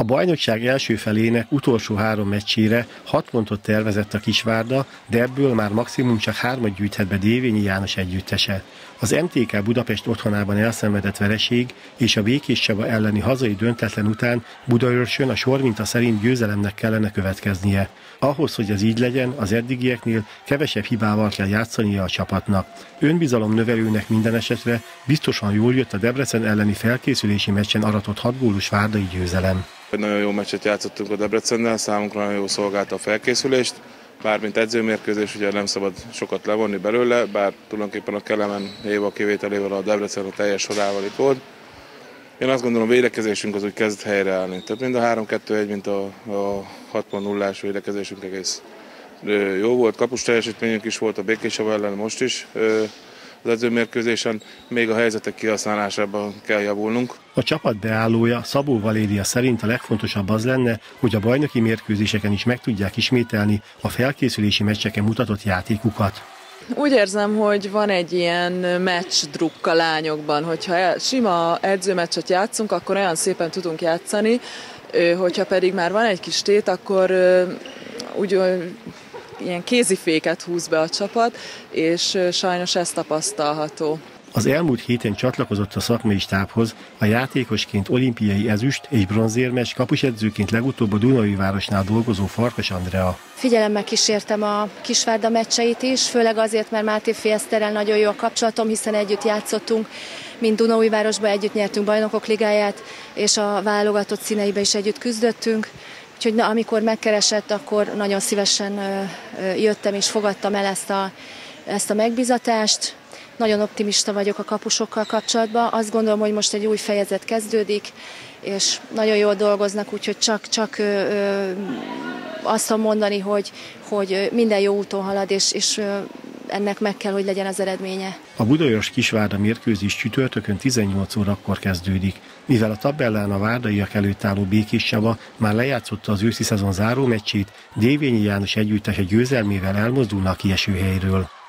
A bajnokság első felének utolsó három meccsére hat pontot tervezett a Kisvárda, de ebből már maximum csak hármat gyűjthet be Dévényi János együttese. Az MTK Budapest otthonában elszenvedett vereség és a Békés Csaba elleni hazai döntetlen után Budaörsön a sor minta szerint győzelemnek kellene következnie. Ahhoz, hogy ez így legyen, az eddigieknél kevesebb hibával kell játszania a csapatnak. Önbizalom növelőnek minden esetre biztosan jól jött a Debrecen elleni felkészülési meccsen aratott hat gólus várdai győzelem. Egy nagyon jó meccset játszottunk a Debrecennel, számunkra nagyon jó szolgálta a felkészülést. Bár mint edzőmérkőzés ugye nem szabad sokat levonni belőle, bár tulajdonképpen a Kelemen Éva kivételével a Debrecen a teljes sorával itt volt. Én azt gondolom, a védekezésünk az úgy kezd helyreállni. Tehát mind a 3-2-1, mint a, a 6.0-ás védekezésünk egész jó volt. Kapus teljesítményünk is volt a Békés ellen most is az edzőmérkőzésen, még a helyzetek kihasználásában kell javulnunk. A csapat beállója Szabó Valéria szerint a legfontosabb az lenne, hogy a bajnoki mérkőzéseken is meg tudják ismételni a felkészülési meccseken mutatott játékukat. Úgy érzem, hogy van egy ilyen meccs drukk a lányokban, hogyha sima edzőmeccset játszunk, akkor olyan szépen tudunk játszani, hogyha pedig már van egy kis tét, akkor úgy ilyen kéziféket húz be a csapat, és sajnos ez tapasztalható. Az elmúlt héten csatlakozott a szakmai stábhoz, a játékosként olimpiai ezüst és bronzérmes, kapusedzőként legutóbb a Dunai Városnál dolgozó Farkas Andrea. Figyelemmel kísértem a Kisvárda meccseit is, főleg azért, mert Máté Fieszterrel nagyon jó a kapcsolatom, hiszen együtt játszottunk, mint Dunaújvárosban együtt nyertünk bajnokok ligáját, és a válogatott színeibe is együtt küzdöttünk. Úgyhogy na, amikor megkeresett, akkor nagyon szívesen jöttem és fogadtam el ezt a, ezt a megbizatást. Nagyon optimista vagyok a kapusokkal kapcsolatban. Azt gondolom, hogy most egy új fejezet kezdődik, és nagyon jól dolgoznak, úgyhogy csak, csak azt tudom mondani, hogy, hogy minden jó úton halad, és, és ennek meg kell, hogy legyen az eredménye. A Budajos Kisvárda mérkőzés csütörtökön 18 órakor kezdődik. Mivel a tabellán a várdaiak előtt álló Békés már lejátszotta az őszi szezon záró meccsét, Dévényi János együttese győzelmével elmozdulnak kieső helyről.